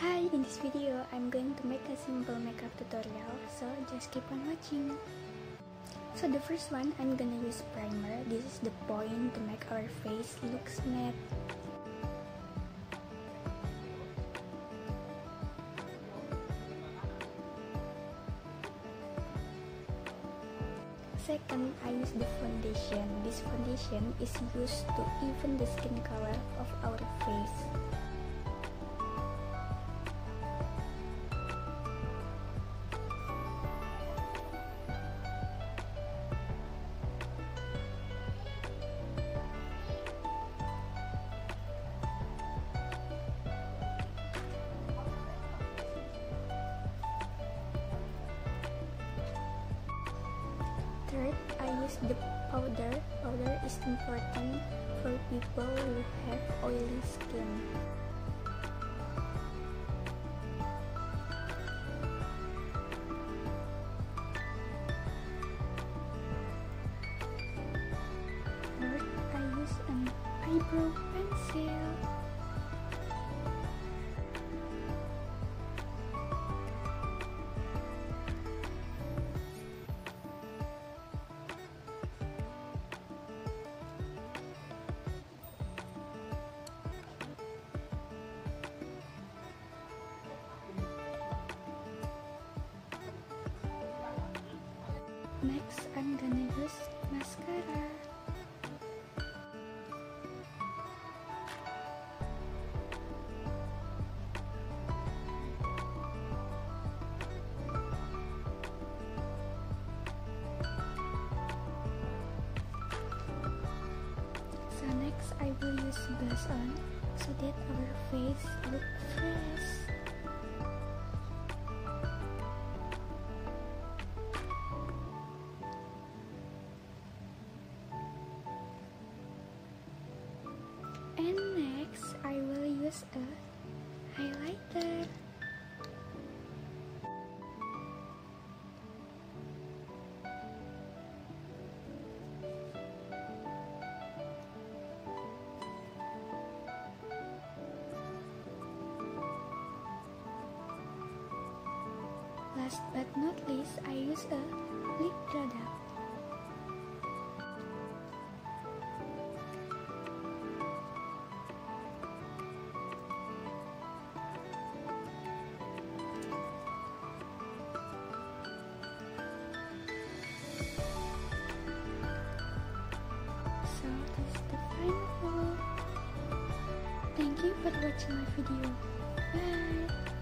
Hi, in this video I'm going to make a simple makeup tutorial, so just keep on watching. So the first one, I'm gonna use primer. This is the point to make our face looks matte. Second, I use the foundation. This foundation is used to even the skin color of our face. Third, I use the powder. Powder is important for people who have oily skin. Fourth, I use an eyebrow pencil. Next, I'm gonna use mascara. So next, I will use blush on so that our face look fresh. A highlighter. Last but not least, I Thank you for watching my video. Bye!